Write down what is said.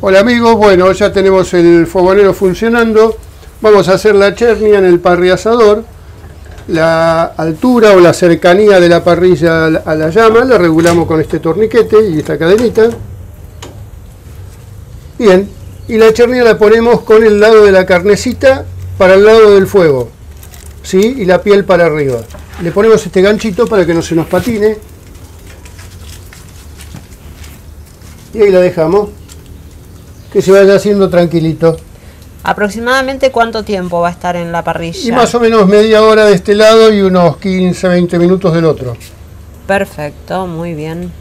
Hola amigos, bueno, ya tenemos el fogonero funcionando. Vamos a hacer la chernia en el parriazador. La altura o la cercanía de la parrilla a la llama la regulamos con este torniquete y esta cadenita. Bien, y la chernia la ponemos con el lado de la carnecita para el lado del fuego. ¿Sí? Y la piel para arriba. Le ponemos este ganchito para que no se nos patine. Y ahí la dejamos. Que se vaya haciendo tranquilito. ¿Aproximadamente cuánto tiempo va a estar en la parrilla? Y más o menos media hora de este lado y unos 15, 20 minutos del otro. Perfecto, muy bien.